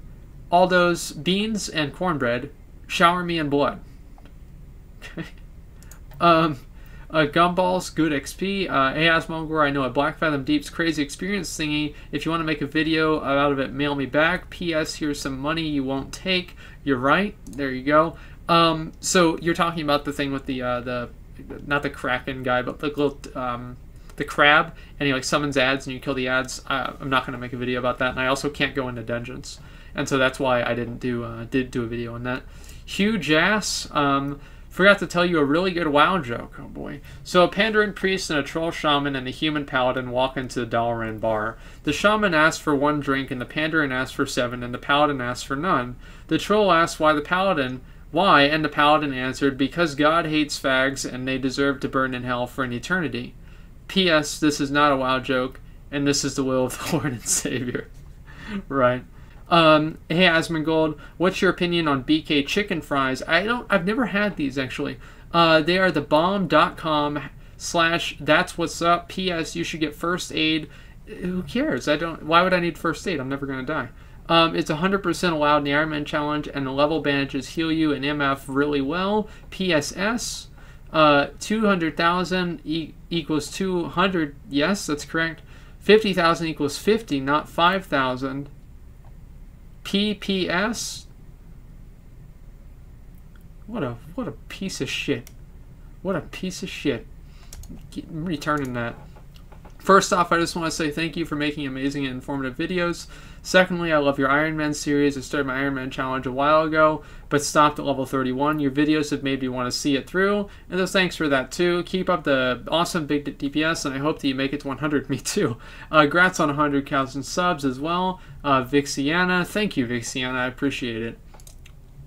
all those beans and cornbread shower me in blood. Um, uh, Gumballs, good XP. Uh, hey, Asmongor, I know a Blackfathom Deeps crazy experience thingy. If you want to make a video out of it, mail me back. P.S. Here's some money you won't take. You're right. There you go. Um, so you're talking about the thing with the uh, the not the Kraken guy, but the little um, the crab, and he like summons ads and you kill the ads. I'm not gonna make a video about that, and I also can't go into dungeons, and so that's why I didn't do uh, did do a video on that. Huge ass. Um, forgot to tell you a really good WoW joke. Oh boy. So a Pandaren priest and a troll shaman and a human paladin walk into the Dalaran bar. The shaman asks for one drink, and the Pandaren asks for seven, and the paladin asks for none. The troll asks why the paladin why, and the paladin answered, Because God hates fags and they deserve to burn in hell for an eternity. P.S. This is not a wild joke, and this is the will of the Lord and Savior. right. Um, hey Asmongold, what's your opinion on BK chicken fries? I don't I've never had these actually. Uh, they are the bomb.com slash that's what's up. P.S. You should get first aid. Who cares? I don't why would I need first aid? I'm never gonna die. Um, it's 100% allowed in the Ironman Challenge, and the level bandages heal you and MF really well. PSS, uh, 200,000 e- equals 200. Yes, that's correct. 50,000 equals 50, not 5,000. PPS. What a what a piece of shit. What a piece of shit. Returning that. First off, I just want to say thank you for making amazing and informative videos. Secondly, I love your Iron Man series. I started my Iron Man challenge a while ago, but stopped at level 31. Your videos have made me want to see it through, and so thanks for that too. Keep up the awesome big DPS, and I hope that you make it to 100. Me too. Uh, grats on 100,000 subs as well. Uh, Vixiana, thank you, Vixiana. I appreciate it.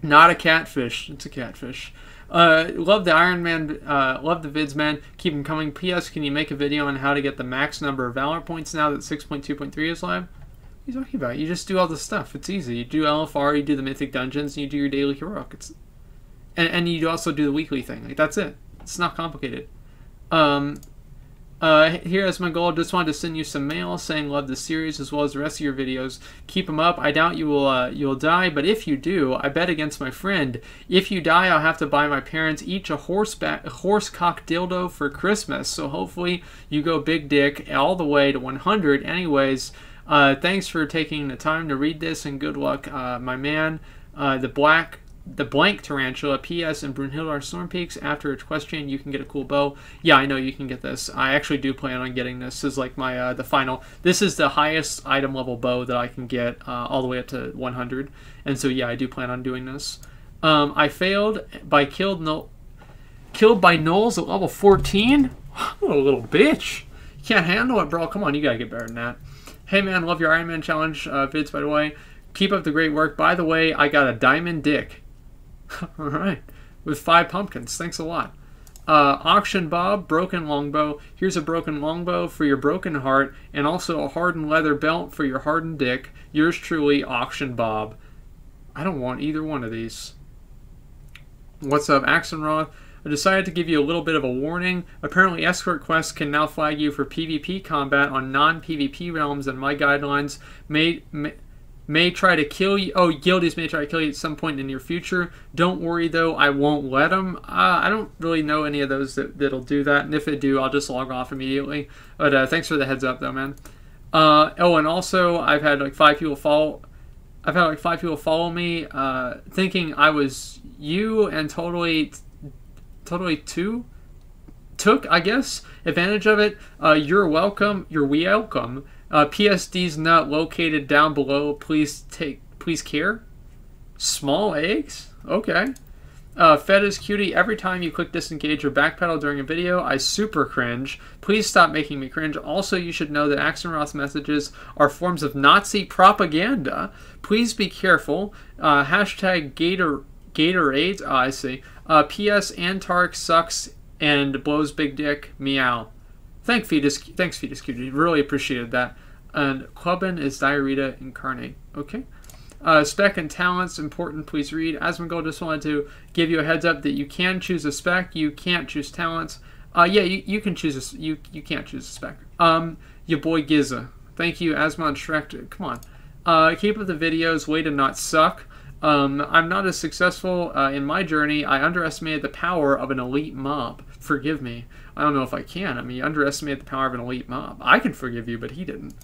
Not a catfish. It's a catfish. Uh, love the Iron Man. Uh, love the vids, man. Keep them coming. P.S. Can you make a video on how to get the max number of Valor points now that 6.2.3 is live? You talking about? You just do all the stuff. It's easy. You do LFR, you do the Mythic Dungeons, and you do your daily heroic. It's and, and you also do the weekly thing. Like that's it. It's not complicated. Um, uh, here as my goal, just wanted to send you some mail saying love the series as well as the rest of your videos. Keep them up. I doubt you will uh, you'll die, but if you do, I bet against my friend. If you die, I'll have to buy my parents each a horseback horse cock dildo for Christmas. So hopefully you go big dick all the way to 100. Anyways, uh, thanks for taking the time to read this and good luck, uh, my man. Uh, the black the blank tarantula ps and brunhilde are storm peaks. After equestrian you can get a cool bow. Yeah i know you can get this. I actually do plan on getting this. As like my uh, the final this is the highest item level bow that i can get uh, all the way up to 100 and so yeah i do plan on doing this. Um, i failed by killed no killed by gnolls at level 14 what a little bitch. You can't handle it bro. Come on you gotta get better than that hey man love your iron man challenge uh, vids by the way keep up the great work by the way i got a diamond dick All right. With five pumpkins. Thanks a lot. Uh, Auction Bob, broken longbow. Here's a broken longbow for your broken heart, and also a hardened leather belt for your hardened dick. Yours truly, Auction Bob. I don't want either one of these. What's up, Axenroth? I decided to give you a little bit of a warning. Apparently, escort quests can now flag you for PvP combat on non PvP realms, and my guidelines may, may may try to kill you. Oh, guildies may try to kill you at some point in the near future. Don't worry though, I won't let them. Uh, I don't really know any of those that, that'll do that, and if they do, I'll just log off immediately. But uh, thanks for the heads up though, man. Uh, oh, and also I've had like five people follow. I've had like five people follow me, uh, thinking I was you, and totally, totally two took, I guess, advantage of it. Uh, you're welcome. You're welcome. Uh, PSD's not located down below. Please take, please care. Small eggs? Okay. Uh, Fed is cutie. Every time you click disengage or backpedal during a video, I super cringe. Please stop making me cringe. Also, you should know that Axelroth messages are forms of Nazi propaganda. Please be careful. Uh, hashtag Gator Gatorade. Oh, I see. Uh, P.S. Antark sucks and blows big dick. Meow. Thank Fetus, thanks Fetus Cutie. Really appreciated that. And Clubin is Diarrhea incarnate. Okay. Uh, spec and talents important. Please read. Asmongold just wanted to give you a heads up that you can choose a spec. You can't choose talents. Uh, yeah, you, you can choose a you you can't choose a spec. Um, your boy Giza. Thank you, Asmon Shrek. Come on. Uh, keep up the videos. Way to not suck. Um, I'm not as successful uh, in my journey. I underestimated the power of an elite mob. Forgive me. I don't know if I can. I mean, you underestimated the power of an elite mob. I can forgive you, but he didn't.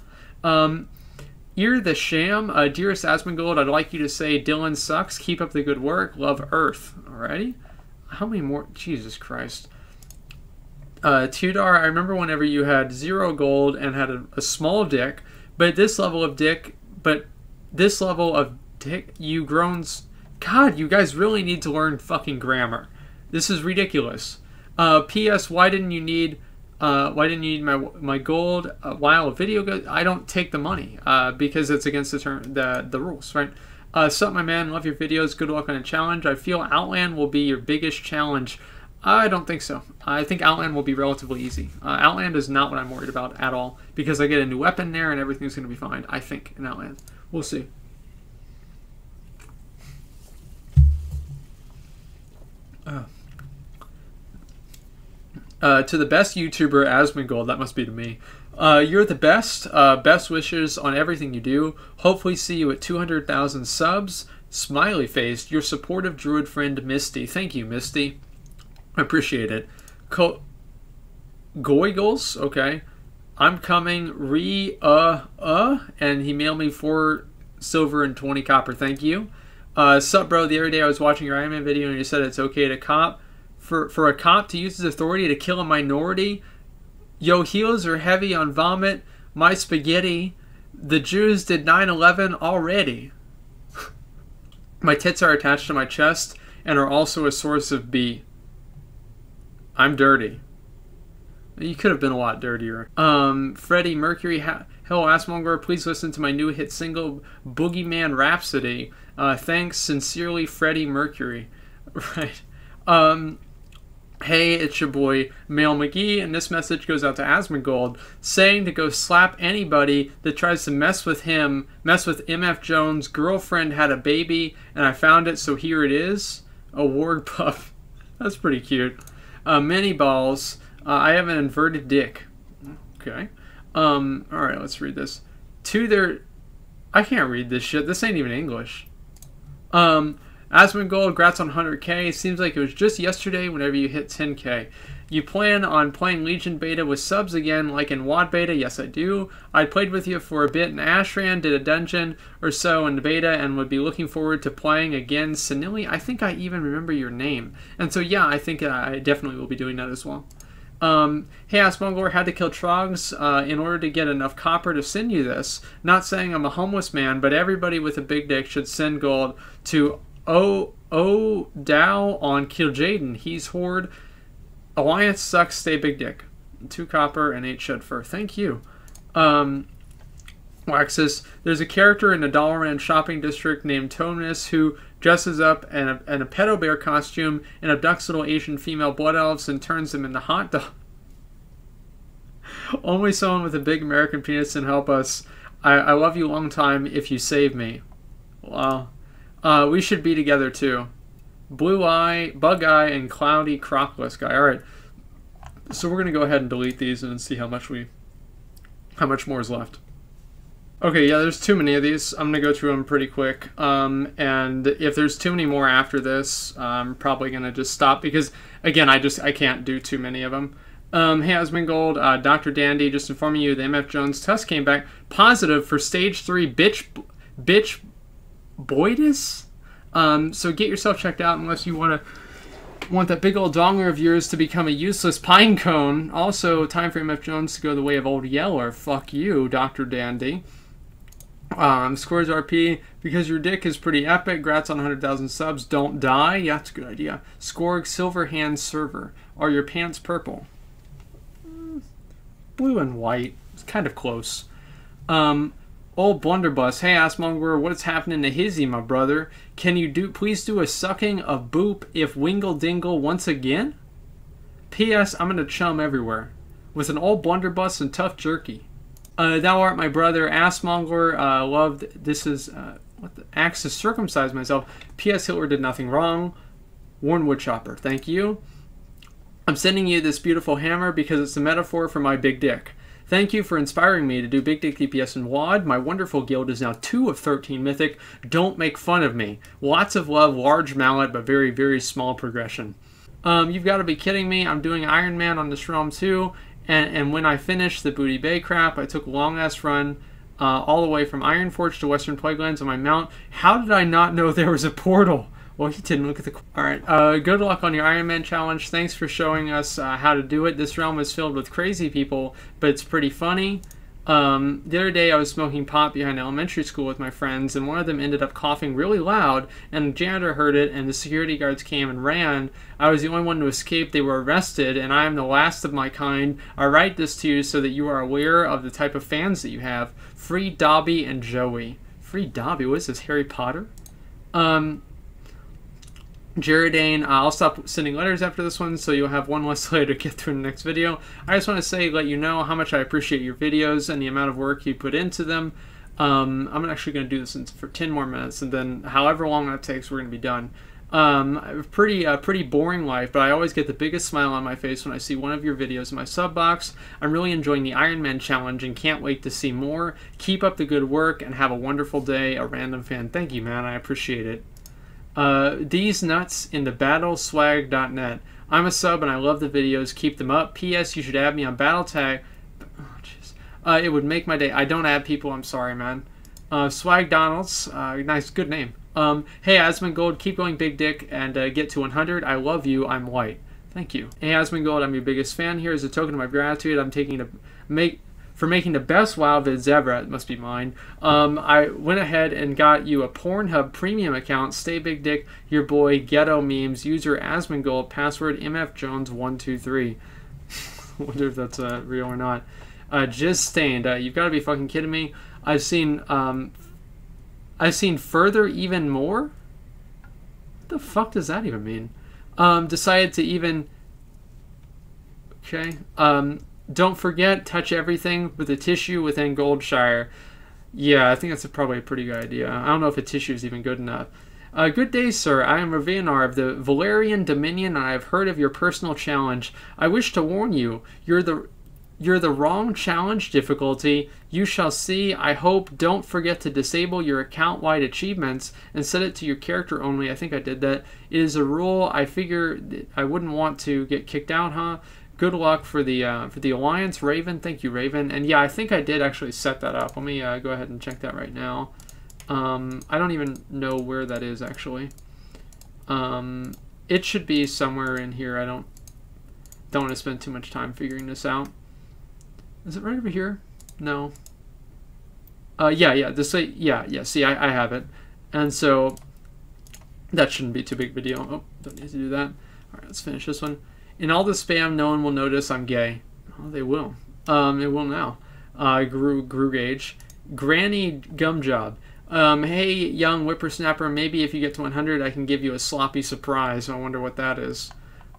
Um, Ear the Sham, uh, dearest Asmongold, I'd like you to say Dylan sucks. Keep up the good work. Love Earth. Alrighty. How many more? Jesus Christ. Uh, Tudor, I remember whenever you had zero gold and had a, a small dick, but this level of dick, but this level of dick, you groans. God, you guys really need to learn fucking grammar. This is ridiculous. Uh, P.S. Why didn't you need uh, why didn't you need my my gold uh, while a video goes? I don't take the money uh, because it's against the term the the rules, right? Uh, sup, my man. Love your videos. Good luck on a challenge. I feel Outland will be your biggest challenge. I don't think so. I think Outland will be relatively easy. Uh, Outland is not what I'm worried about at all because I get a new weapon there and everything's going to be fine. I think in Outland. We'll see. Uh. Uh, to the best YouTuber, Asmongold, that must be to me. Uh, you're the best. Uh, best wishes on everything you do. Hopefully, see you at 200,000 subs. Smiley face. Your supportive druid friend, Misty. Thank you, Misty. I appreciate it. Co- Goigles, okay. I'm coming re uh uh, and he mailed me four silver and 20 copper. Thank you. Uh, sup, bro? The other day I was watching your Iron Man video and you said it's okay to cop for for a cop to use his authority to kill a minority. Yo, heels are heavy on vomit. My spaghetti. The Jews did 9/11 already. my tits are attached to my chest and are also a source of B. I'm dirty. You could have been a lot dirtier. Um, Freddie Mercury. Ha- Hello, Assmonger. Please listen to my new hit single, Boogeyman Rhapsody. Uh, thanks, sincerely, Freddie Mercury. Right. Um, Hey, it's your boy Mail McGee, and this message goes out to Asmongold saying to go slap anybody that tries to mess with him, mess with MF Jones' girlfriend had a baby, and I found it, so here it is. A warg puff. That's pretty cute. Uh, mini balls. Uh, I have an inverted dick. Okay. Um, alright, let's read this. To their. I can't read this shit. This ain't even English. Um, Asmongold, grats on 100k. Seems like it was just yesterday whenever you hit 10k. You plan on playing Legion Beta with subs again, like in WoD Beta? Yes, I do. I played with you for a bit in Ashran, did a dungeon or so in beta, and would be looking forward to playing again. Sanili, I think I even remember your name. And so, yeah, I think I definitely will be doing that as well. Um, hey, Asmongor had to kill Trogs uh, in order to get enough copper to send you this. Not saying I'm a homeless man, but everybody with a big dick should send gold to O O Dow on Kil'jaeden. He's Horde. Alliance sucks. Stay big dick. Two copper and eight shed fur. Thank you. Um. There's a character in a Dalaran shopping district named Tonus who dresses up in a, in a pedo bear costume and abducts little Asian female blood elves and turns them into hot dogs. Only someone with a big American penis can help us. I, I love you long time if you save me. Wow. Uh, we should be together too. Blue Eye, Bug Eye, and Cloudy Crockless guy. All right. So we're gonna go ahead and delete these and see how much we, how much more is left. Okay, yeah, there's too many of these. I'm gonna go through them pretty quick. Um, and if there's too many more after this, I'm probably gonna just stop because, again, I just I can't do too many of them. Um, hey, Asmongold, uh, Dr. Dandy, just informing you the MF Jones test came back positive for stage three bitch, bitch, boydus. Um, so get yourself checked out unless you want to want that big old donger of yours to become a useless pine cone. Also, time for MF Jones to go the way of old Yeller. Fuck you, Dr. Dandy. Um, Scores RP, because your dick is pretty epic. Grats on 100,000 subs. Don't die. Yeah, that's a good idea. Scorg Silver Hand Server. Are your pants purple? Mm, blue and white. It's kind of close. Um, old Blunderbuss. Hey, Assmonger, what's happening to Hizzy, my brother? Can you do please do a sucking of boop if Wingle Dingle once again? P.S. I'm gonna chum everywhere. With an old blunderbuss and tough jerky. Uh, thou art my brother, assmonger. Uh, loved. This is uh, what the axe to circumcise myself. P.S. Hitler did nothing wrong. Warren Woodchopper, thank you. I'm sending you this beautiful hammer because it's a metaphor for my big dick. Thank you for inspiring me to do Big Dick DPS and WAD. My wonderful guild is now 2 of 13 Mythic. Don't make fun of me. Lots of love, large mallet, but very, very small progression. Um, you've got to be kidding me. I'm doing Iron Man on this realm too. And, and when I finished the Booty Bay crap, I took a long ass run uh, all the way from Ironforge to Western Plaguelands on my mount. How did I not know there was a portal? Well, he didn't look at the. All right. Uh, good luck on your Iron Man challenge. Thanks for showing us uh, how to do it. This realm is filled with crazy people, but it's pretty funny. Um, the other day, I was smoking pot behind elementary school with my friends, and one of them ended up coughing really loud, and the janitor heard it, and the security guards came and ran. I was the only one to escape. They were arrested, and I am the last of my kind. I write this to you so that you are aware of the type of fans that you have. Free Dobby and Joey. Free Dobby? What is this, Harry Potter? Um, Jaredane, uh, I'll stop sending letters after this one, so you'll have one less letter to get through in the next video. I just want to say, let you know how much I appreciate your videos and the amount of work you put into them. Um, I'm actually going to do this for 10 more minutes, and then however long that takes, we're going to be done. Um, pretty uh, pretty boring life, but I always get the biggest smile on my face when I see one of your videos in my sub box. I'm really enjoying the Iron Man challenge and can't wait to see more. Keep up the good work and have a wonderful day. A random fan. Thank you, man. I appreciate it. Uh, these nuts in the battleswag.net. I'm a sub and I love the videos. Keep them up. P.S. You should add me on BattleTag. Oh, uh, it would make my day. I don't add people. I'm sorry, man. Uh, Swag Donalds. Uh, nice, good name. Um, hey, Asmongold, keep going big dick and uh, get to 100. I love you. I'm white. Thank you. Hey, Asmongold, I'm your biggest fan here. As a token of my gratitude, I'm taking to make for making the best WoW vids ever. It must be mine. Um, I went ahead and got you a Pornhub premium account. Stay big dick, your boy Ghetto Memes. User Asmongold. Password MFJones123. Wonder if that's uh, real or not. Uh, just stained. Uh, you've got to be fucking kidding me. I've seen um, I've seen further even more. What the fuck does that even mean? Um, decided to even. Okay. Um, don't forget, touch everything with a tissue within Goldshire. Yeah, I think that's a, probably a pretty good idea. I don't know if a tissue is even good enough. Uh, good day, sir. I am Ravenar of the Valerian Dominion, and I have heard of your personal challenge. I wish to warn you, you're the you're the wrong challenge difficulty. You shall see. I hope. Don't forget to disable your account wide achievements and set it to your character only. I think I did that. It is a rule. I figure I wouldn't want to get kicked out, huh? Good luck for the uh, for the alliance, Raven. Thank you, Raven. And yeah, I think I did actually set that up. Let me uh, go ahead and check that right now. Um, I don't even know where that is actually. Um, it should be somewhere in here. I don't don't want to spend too much time figuring this out. Is it right over here? No. Uh, yeah, yeah, this way, yeah, yeah, see, I, I have it. And so, that shouldn't be too big of a deal. Oh, don't need to do that. Alright, let's finish this one. In all the spam, no one will notice I'm gay. Oh, they will. Um, it will now. Uh, Gru, Gru Gage. Granny Gum Job. Um, hey, young whippersnapper, maybe if you get to 100, I can give you a sloppy surprise. I wonder what that is.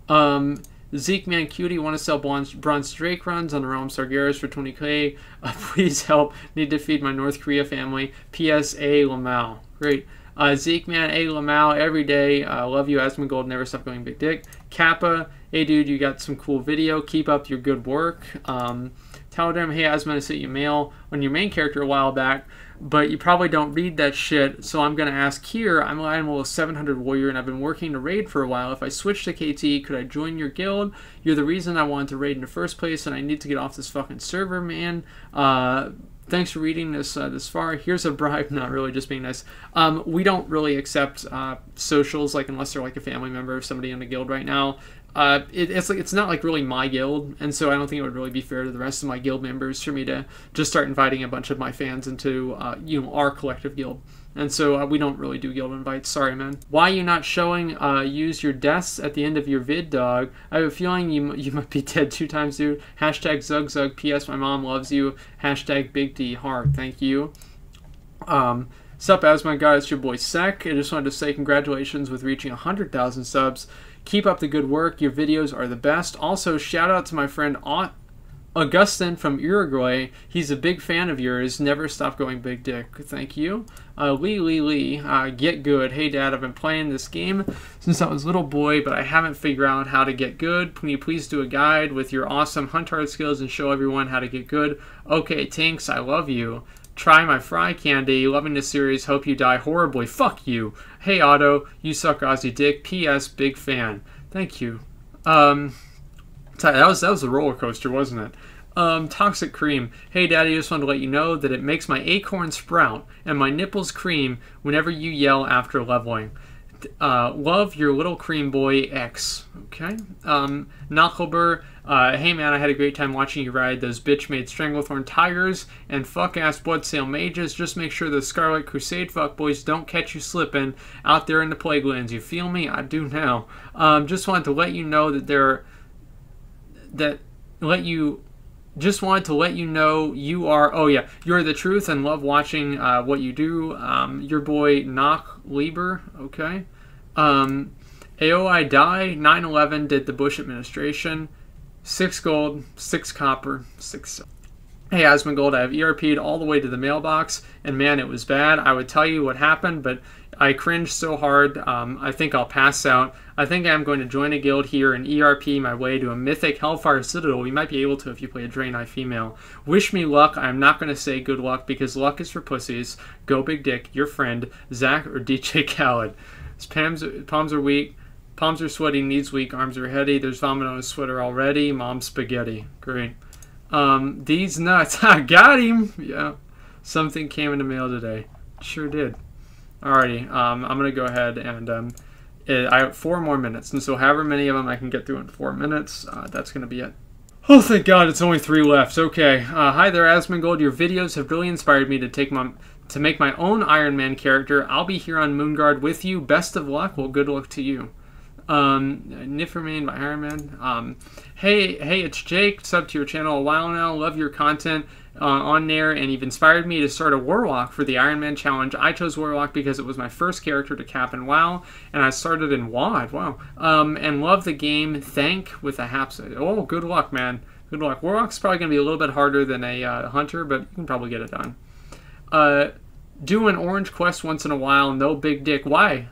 Um, Zeke Man Cutie want to sell Bronze, Bronze Drake runs on the Realm Sargeras for 20k. Uh, please help. Need to feed my North Korea family. PSA Lamau. Great. Uh, Zeke Man, A Lamau, every day. Uh, love you, Asmongold. Never stop going big dick. Kappa, hey dude, you got some cool video. Keep up your good work. Um, tell them, hey, I sent you mail on your main character a while back but you probably don't read that shit. So I'm going to ask here. I'm an Animal 700 Warrior, and I've been working to raid for a while. If I switch to KT, could I join your guild? You're the reason I wanted to raid in the first place, and I need to get off this fucking server, man. Uh, thanks for reading this uh, this far. Here's a bribe, not really, just being nice. Um, we don't really accept uh, socials, like unless they're like a family member of somebody in the guild right now. Uh, it, it's like it's not like really my guild, and so I don't think it would really be fair to the rest of my guild members for me to just start inviting a bunch of my fans into uh, you know our collective guild. And so uh, we don't really do guild invites. Sorry, man. Why you not showing uh, use your deaths at the end of your vid, dog? I have a feeling you you might be dead two times, dude. Hashtag Zug P.S. My mom loves you. Hashtag Big D Heart. Thank you. Um, Sup, as my guys, it's your boy Sec. I just wanted to say congratulations with reaching 100,000 subs. Keep up the good work. Your videos are the best. Also, shout out to my friend Augustin from Uruguay, he's a big fan of yours. Never stop going big dick. Thank you. Uh, Lee Lee Lee, uh, get good. Hey dad, I've been playing this game since I was a little boy, but I haven't figured out how to get good. Can you please do a guide with your awesome hunt hard skills and show everyone how to get good? Okay, Tinks, I love you. Try my fry candy. Loving the series. Hope you die horribly. Fuck you. Hey Otto, you suck Aussie dick. P.S. Big fan. Thank you. Um, that was that was a roller coaster, wasn't it? Um, toxic cream. Hey, Daddy, just wanted to let you know that it makes my acorn sprout and my nipples cream whenever you yell after leveling. Uh, love your little cream boy X. Okay. Um, Knuckleburr. Uh, hey man, I had a great time watching you ride those bitch made Stranglethorn tigers and fuck ass Bloodsail mages. Just make sure the Scarlet Crusade fuckboys don't catch you slipping out there in the Plaguelands. You feel me? I do now. Um, just wanted to let you know that there, that let you just wanted to let you know you are oh yeah you're the truth and love watching uh, what you do um, your boy knock lieber okay um, aoi die 9-11 did the bush administration six gold six copper six Hey Asmongold, I have ERP'd all the way to the mailbox, and man, it was bad. I would tell you what happened, but I cringed so hard, um, I think I'll pass out. I think I'm going to join a guild here and ERP my way to a mythic Hellfire Citadel. We might be able to if you play a Draenei female. Wish me luck. I'm not going to say good luck because luck is for pussies. Go Big Dick, your friend, Zach or DJ Khaled. His palms, palms are weak. Palms are sweaty, knees weak, arms are heady. There's vomit on his sweater already. Mom spaghetti. Great. Um, these nuts. I got him. Yeah. Something came in the mail today. Sure did. Alrighty. Um, I'm going to go ahead and um, it, I have four more minutes. And so however many of them I can get through in four minutes, uh, that's going to be it. Oh, thank God, it's only three left. Okay. Uh, hi there, Asmongold. Your videos have really inspired me to take my to make my own Iron Man character. I'll be here on Moonguard with you. Best of luck. Well, good luck to you. Um, Nifferman by Iron Man. Um, hey, hey, it's Jake. Sub to your channel a while now. Love your content uh, on there, and you've inspired me to start a Warlock for the Iron Man challenge. I chose Warlock because it was my first character to cap in WoW, and I started in WoD. Wow. Um, and love the game. Thank with a haps. Oh, good luck, man. Good luck. Warlock's probably going to be a little bit harder than a uh, Hunter, but you can probably get it done. Uh, do an orange quest once in a while. No big dick. Why?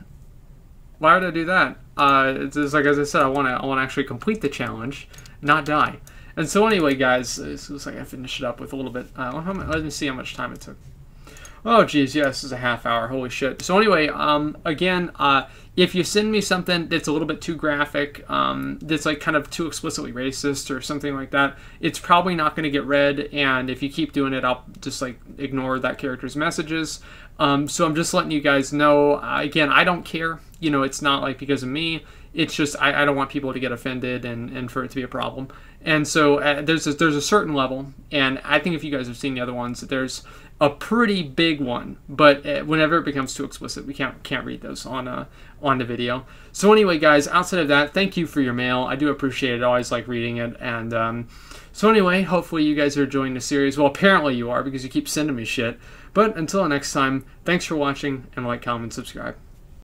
Why would I do that? Uh, it's just like as I said, I want to I want to actually complete the challenge, not die. And so anyway, guys, it looks like I finished it up with a little bit. Uh, let me see how much time it took. Oh, geez, yes, this is a half hour. Holy shit. So anyway, um, again, uh, if you send me something that's a little bit too graphic, um, that's like kind of too explicitly racist or something like that, it's probably not going to get read. And if you keep doing it, I'll just like ignore that character's messages. Um, so I'm just letting you guys know. Uh, again, I don't care. You know, it's not like because of me. It's just I, I don't want people to get offended and, and for it to be a problem. And so uh, there's a, there's a certain level, and I think if you guys have seen the other ones, there's a pretty big one. But uh, whenever it becomes too explicit, we can't can't read those on uh, on the video. So anyway, guys, outside of that, thank you for your mail. I do appreciate it. I always like reading it. And um, so anyway, hopefully you guys are enjoying the series. Well, apparently you are because you keep sending me shit. But until next time, thanks for watching and like, comment, subscribe.